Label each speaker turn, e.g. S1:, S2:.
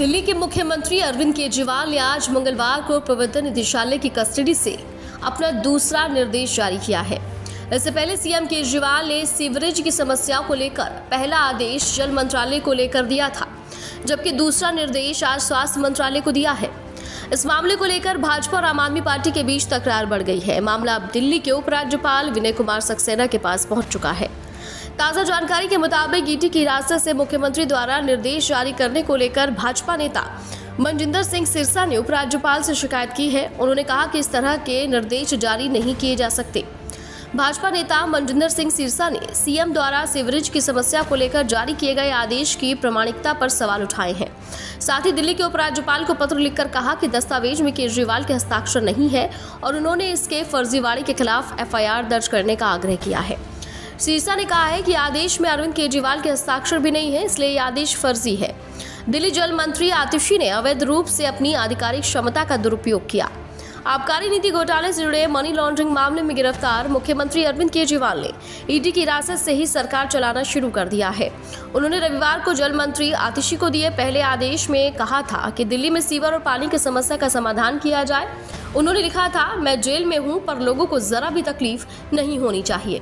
S1: दिल्ली के मुख्यमंत्री अरविंद केजरीवाल ने आज मंगलवार को प्रवर्तन निदेशालय की कस्टडी से अपना दूसरा निर्देश जारी किया है। इससे पहले सीएम केजरीवाल ने सीवरेज की समस्या को लेकर पहला आदेश जल मंत्रालय को लेकर दिया था, जबकि दूसरा निर्देश आज स्वास्थ्य मंत्रालय को दिया है। इस मामले को लेकर भाजपा और आम आदमी पार्टी के बीच तकरार बढ़ गई है। मामला अब दिल्ली के उपराज्यपाल विनय कुमार सक्सेना के पास पहुँच चुका है। ताज़ा जानकारी के मुताबिक ईटी की हिरासत से मुख्यमंत्री द्वारा निर्देश जारी करने को लेकर भाजपा नेता मनजिंदर सिंह सिरसा ने उपराज्यपाल से शिकायत की है। उन्होंने कहा कि इस तरह के निर्देश जारी नहीं किए जा सकते। भाजपा नेता मनजिंदर सिंह सिरसा ने सीएम द्वारा सीवरेज की समस्या को लेकर जारी किए गए आदेश की प्रमाणिकता पर सवाल उठाए हैं। साथ ही दिल्ली के उपराज्यपाल को पत्र लिखकर कहा कि दस्तावेज़ में केजरीवाल के हस्ताक्षर नहीं है और उन्होंने इसके फर्जीवाड़े के खिलाफ एफआईआर दर्ज करने का आग्रह किया है। सिरसा ने कहा है कि आदेश में अरविंद केजरीवाल के हस्ताक्षर भी नहीं है, इसलिए यह आदेश फर्जी है। दिल्ली जल मंत्री आतिशी ने अवैध रूप से अपनी आधिकारिक क्षमता का दुरुपयोग किया। आबकारी नीति घोटाले से जुड़े मनी लॉन्ड्रिंग मामले में गिरफ़्तार मुख्यमंत्री अरविंद केजरीवाल ने ईडी की हिरासत से ही सरकार चलाना शुरू कर दिया है। उन्होंने रविवार को जल मंत्री आतिशी को दिए पहले आदेश में कहा था कि दिल्ली में सीवर और पानी की समस्या का समाधान किया जाए। उन्होंने लिखा था, मैं जेल में हूँ, पर लोगों को जरा भी तकलीफ़ नहीं होनी चाहिए।